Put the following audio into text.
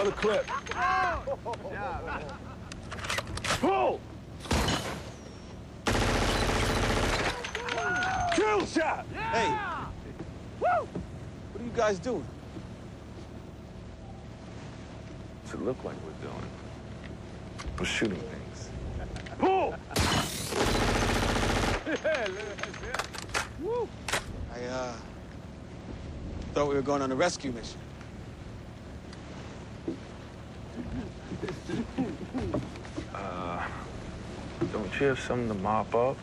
Another clip. Pull! Kill shot! Hey. Woo! What are you guys doing? What's it look like we're doing? We're shooting things. Pull! I, uh, thought we were going on a rescue mission. Don't you have something to mop up?